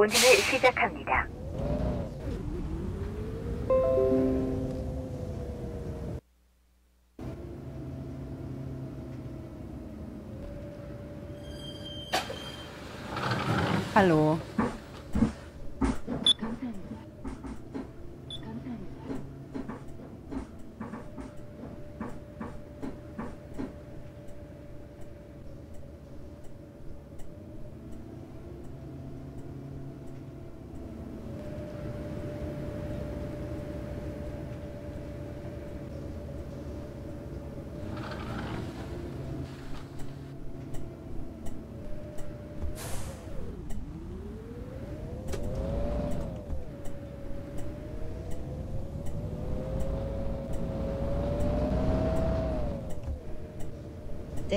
운행을 시작합니다.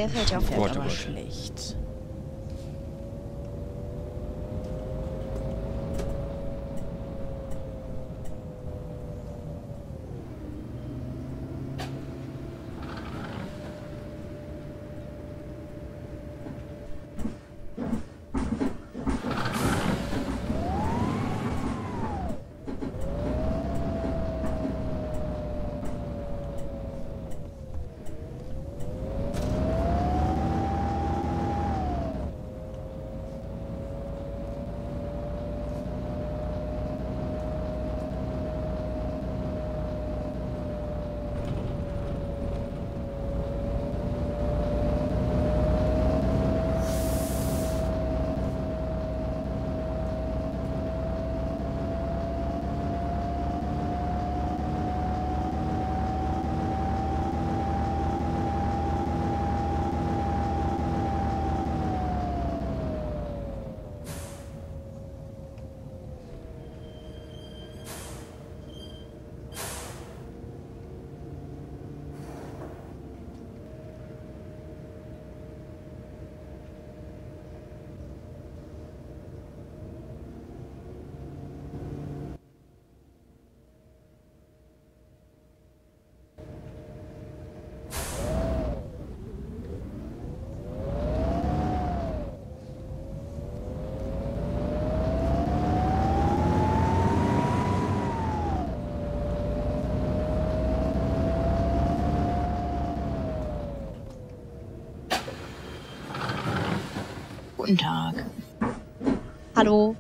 Der fährt Gott, aber Gott. schlecht. Guten Tag. Hallo.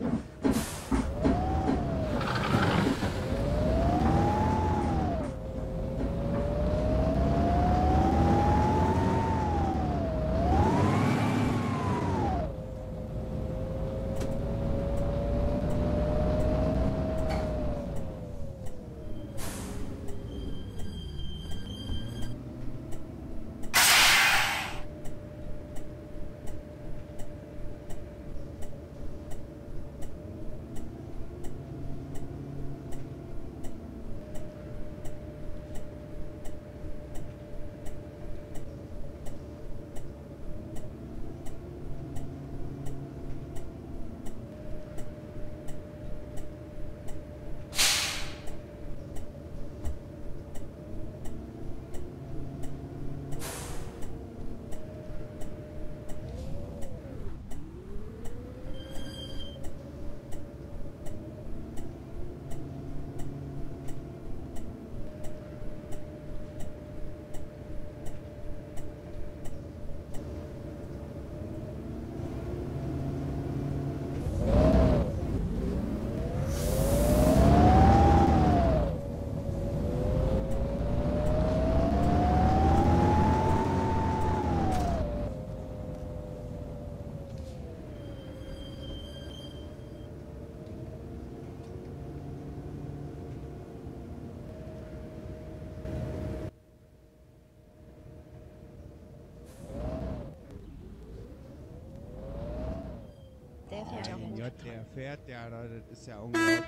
Der fährt ja der fährt ja, da, das ist ja unglaublich.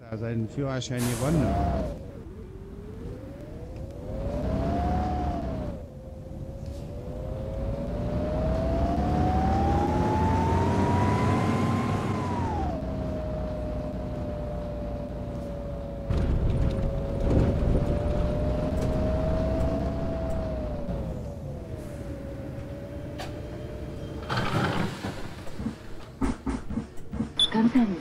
Der hat da seinen Führerschein gewonnen. 他们在没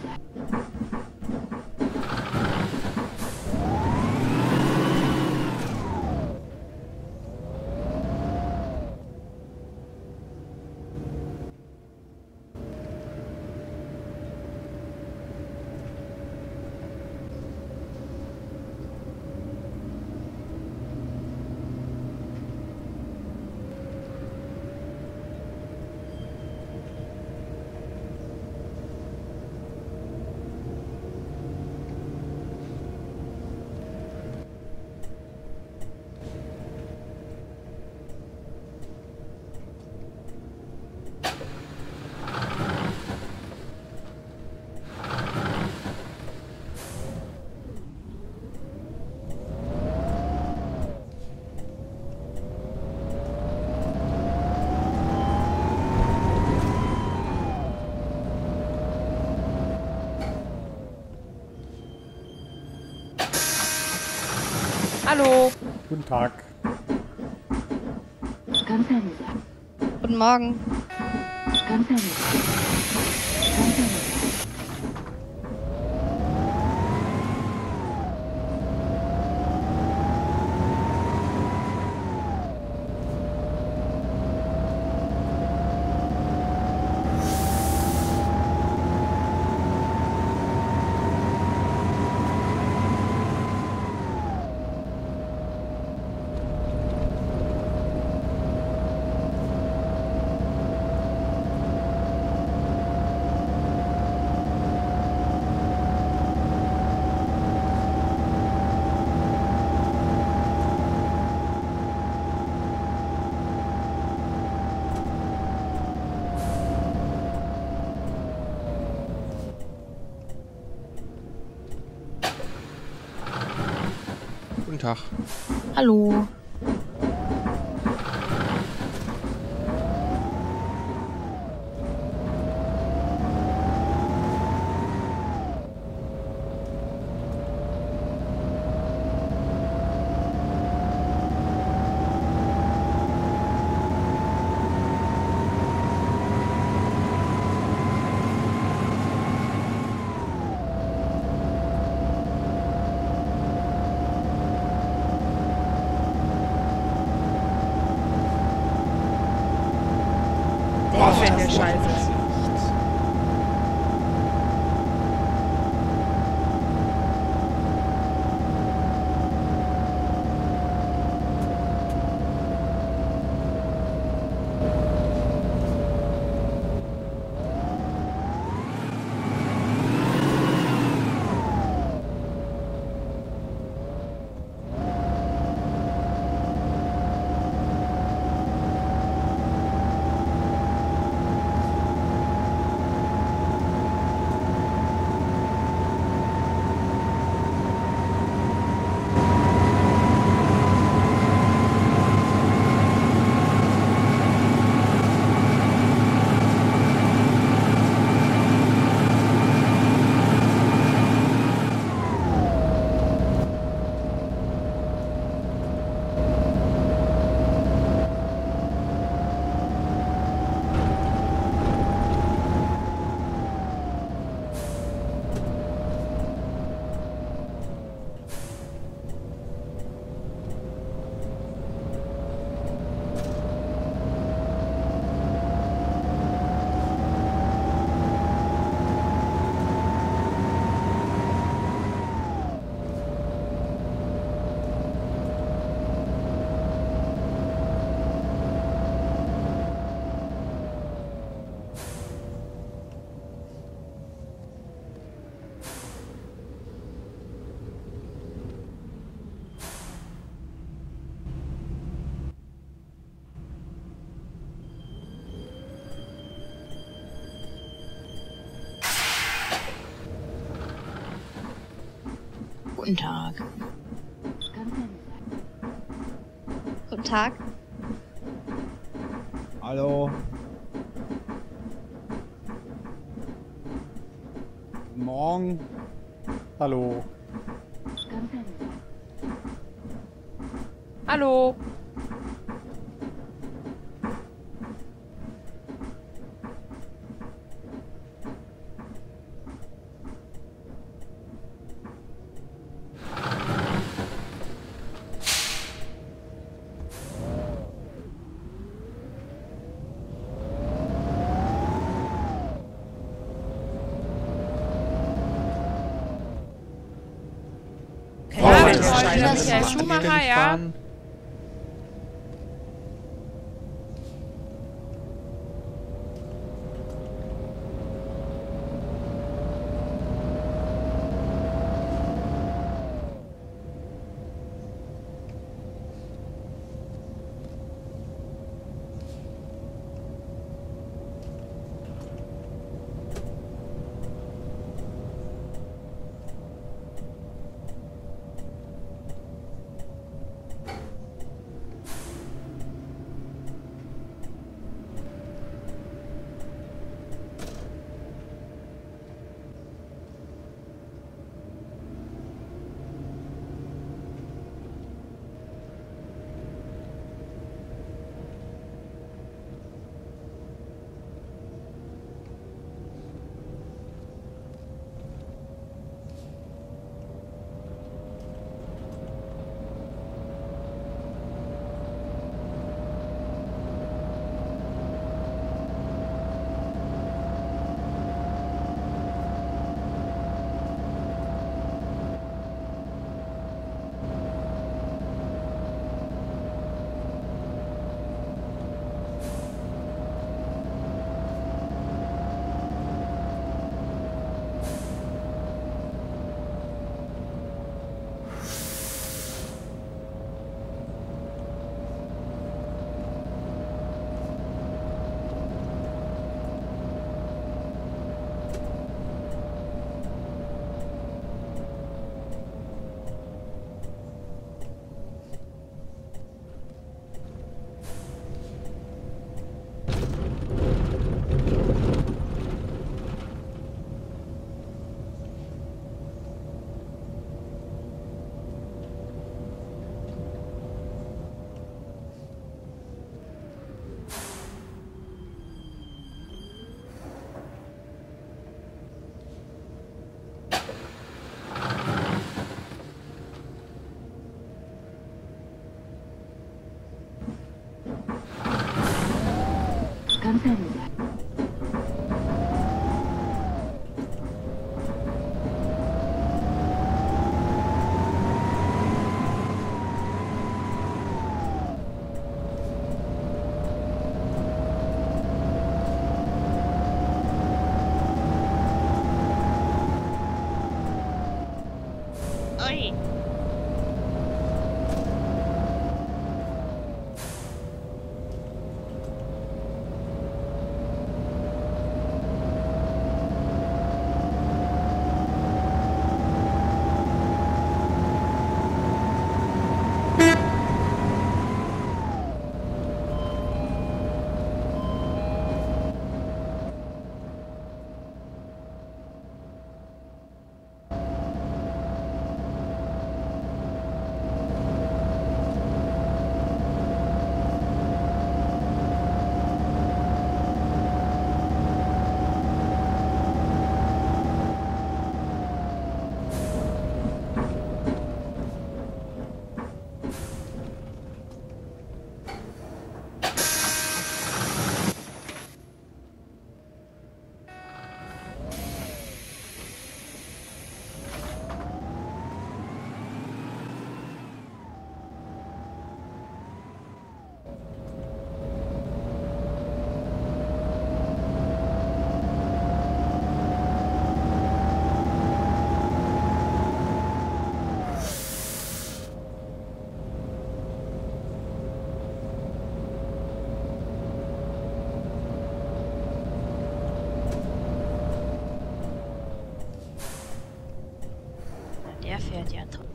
Tag. Guten Morgen. Guten Tag. Hallo. Ist der scheiße Guten Tag. Guten Tag. Hallo. Guten Morgen. Hallo. Hallo. Das Schumacher, ja? Der fährt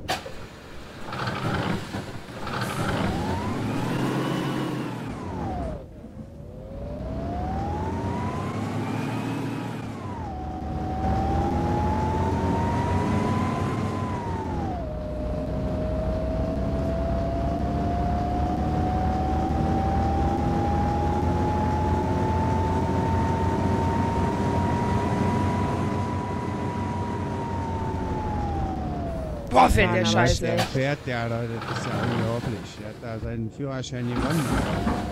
fährt der scheiße. Der fährt ja, Leute, das ist ja unglaublich. Der hat da seinen Führerschein gewonnen.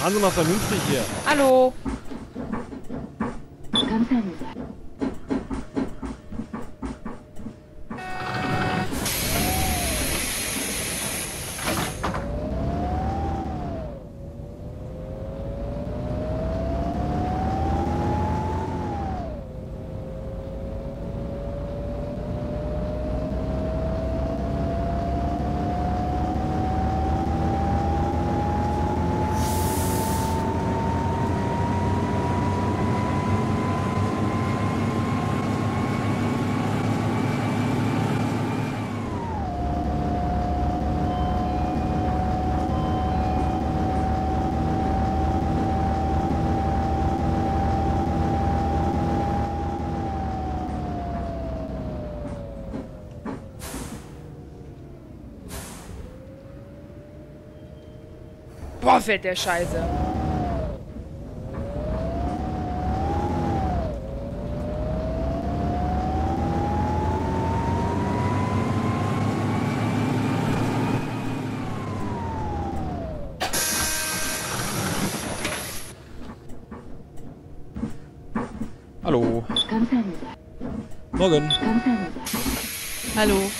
Fahren Sie mal vernünftig hier. Hallo. Boah, fällt der Scheiße. Hallo. Morgen. Hallo.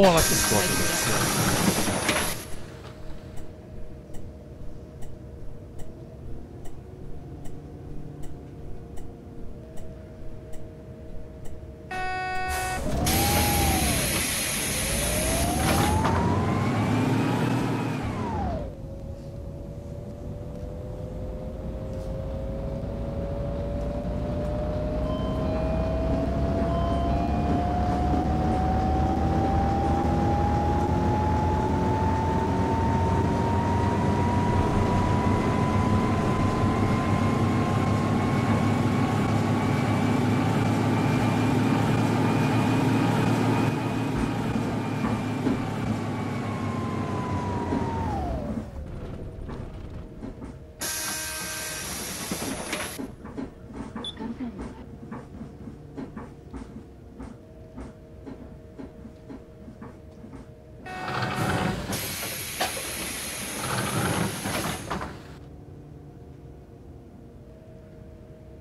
Boah, was ist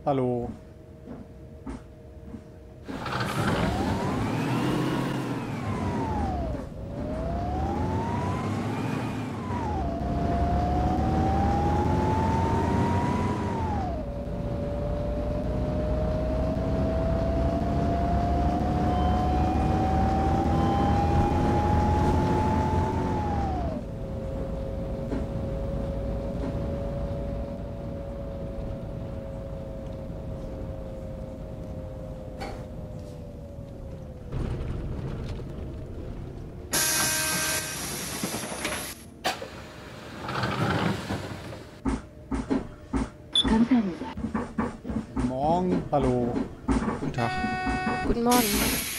Hallo. Hallo. Guten Tag. Guten Morgen.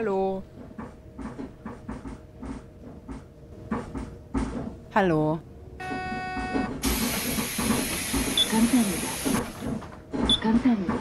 Hallo. Hallo. 감사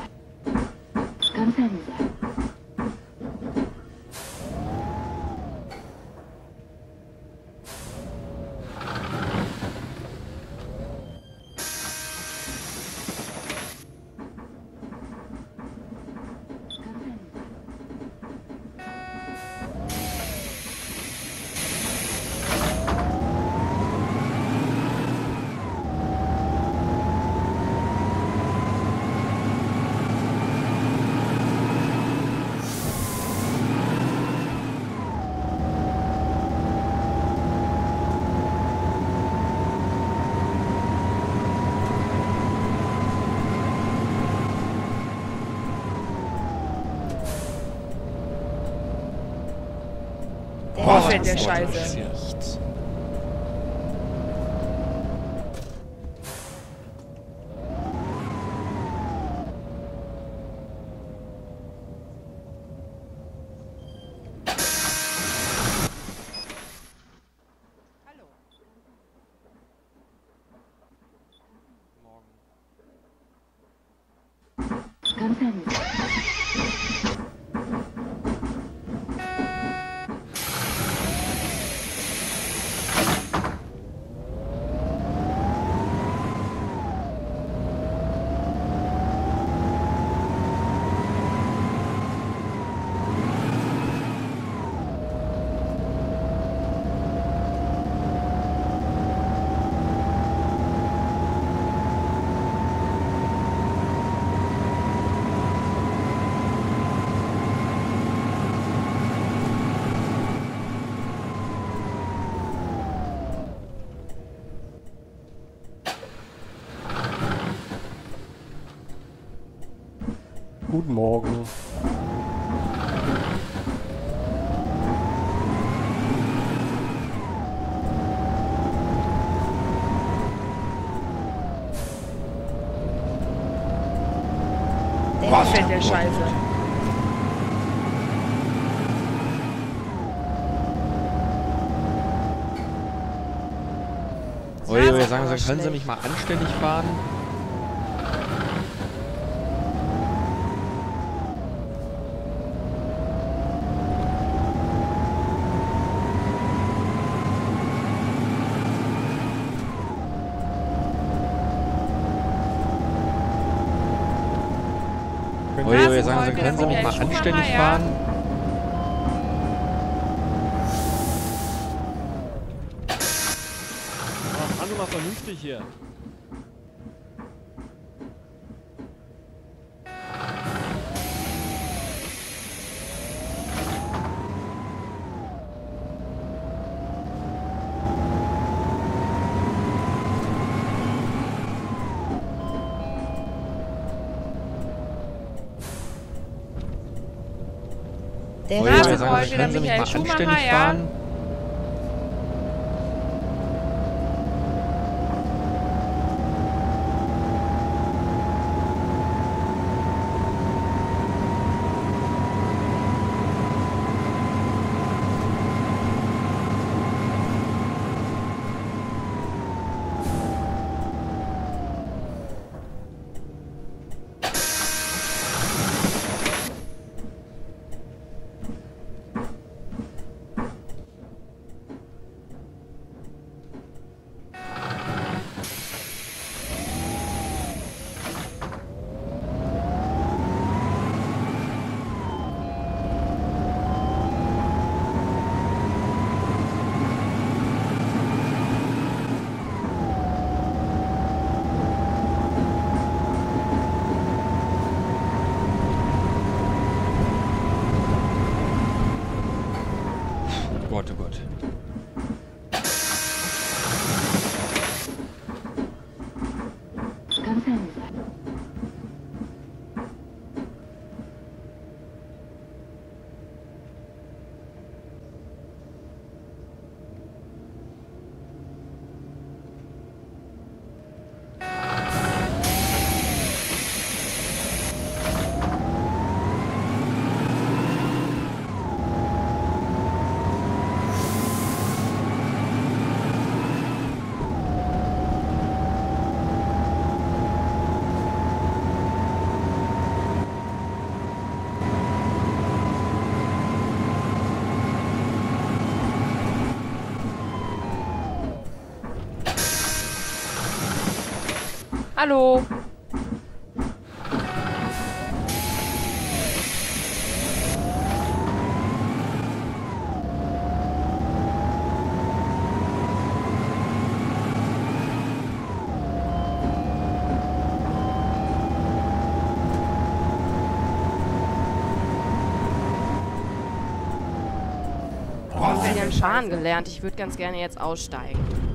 Der ist denn Scheiße. jetzt? Guten Morgen. Boah, fährt der Scheiße. Oje, ist sagen Sie, können Sie mich mal anständig fahren? Können Wollt ihr Rasen jetzt sagen, wollen Sie wir, können Sie nicht mal anständig ja? fahren? Ach, fahren Sie mal vernünftig hier. Der Wollt ihr Rasen jetzt sagen, wollte Sie der können Sie nicht Michael Schumacher, ja? Hallo. Ich habe Fahren gelernt. Ich würde ganz gerne jetzt aussteigen.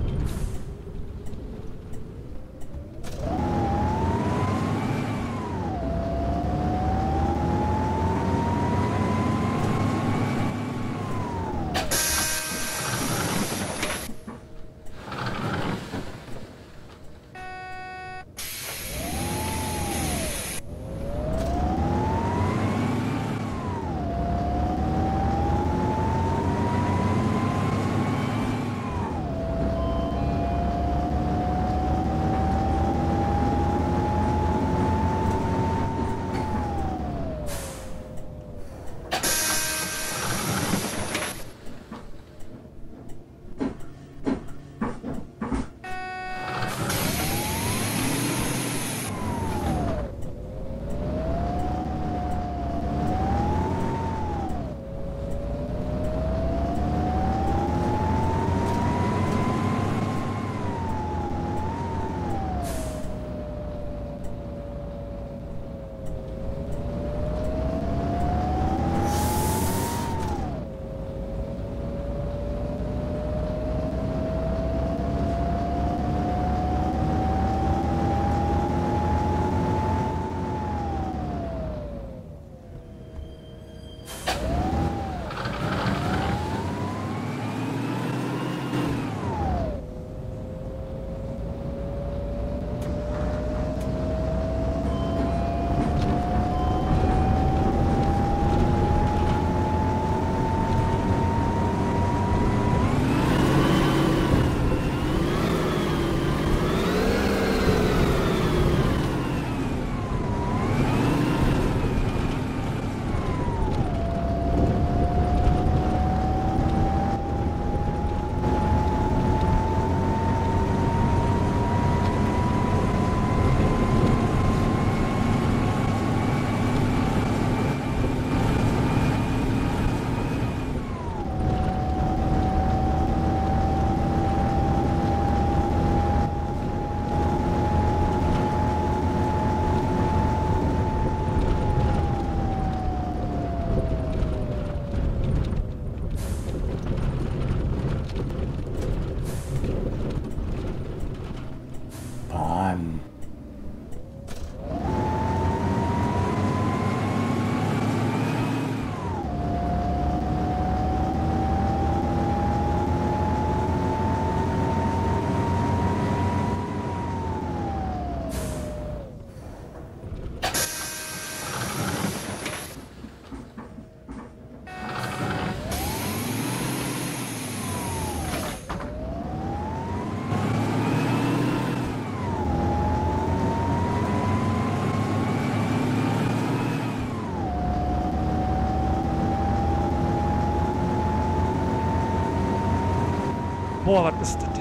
Boah, was ist das?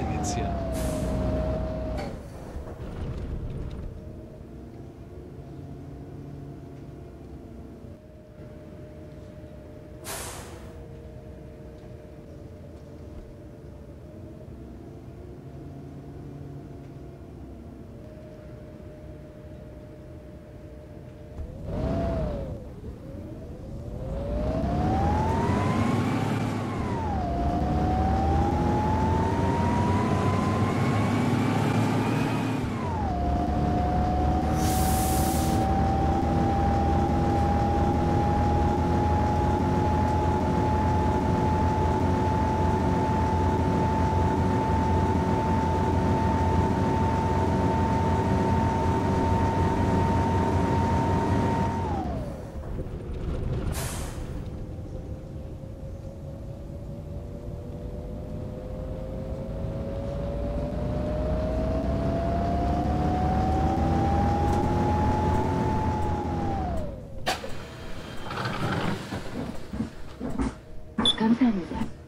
감사합니다.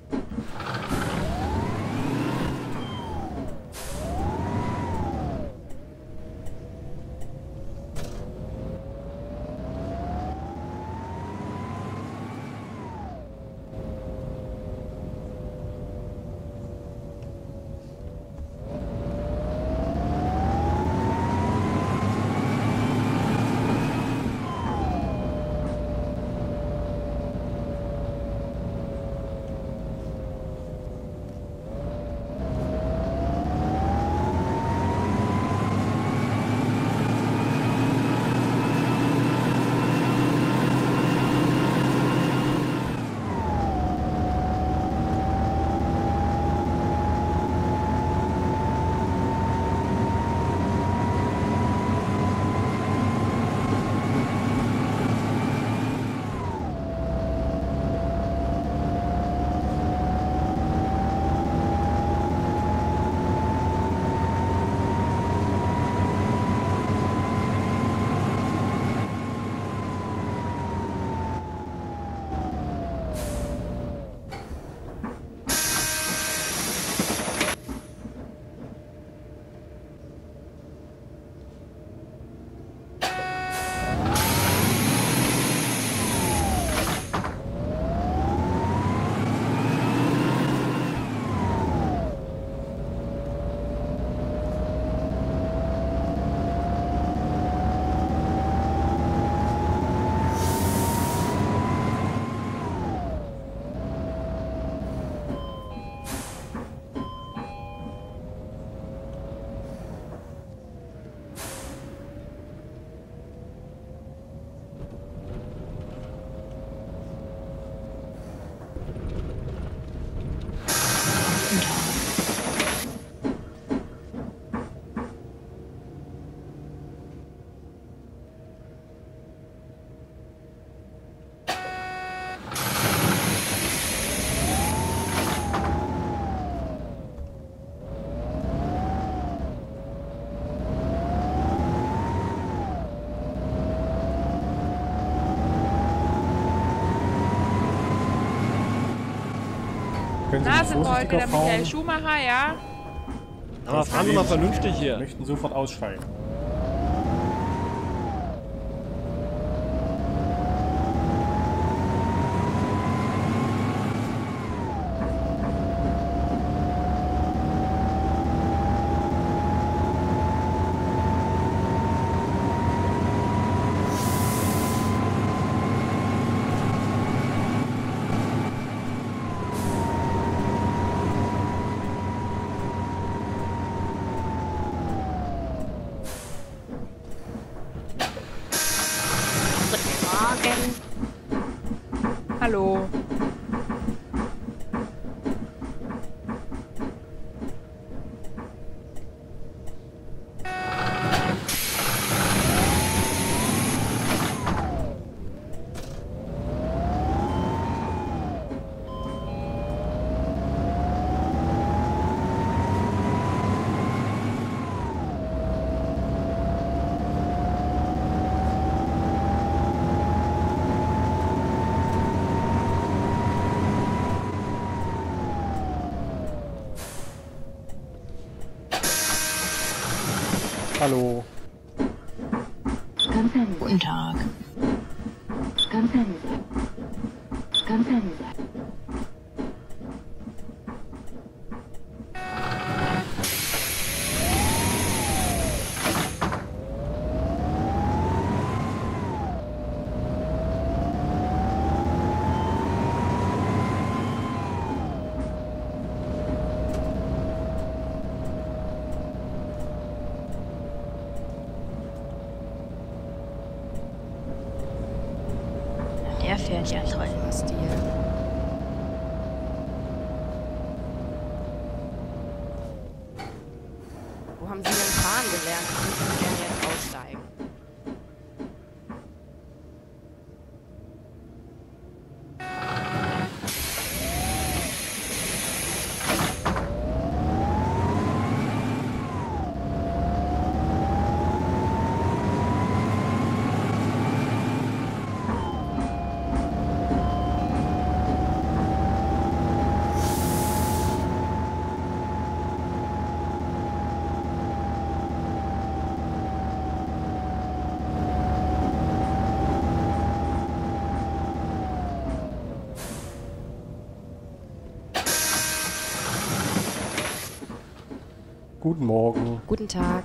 Vorsichtiger der Michael? Schumacher, ja. Aber fahren Sie mal vernünftig Wir hier. möchten sofort aussteigen. Guten Tag. Guten Morgen. Guten Tag.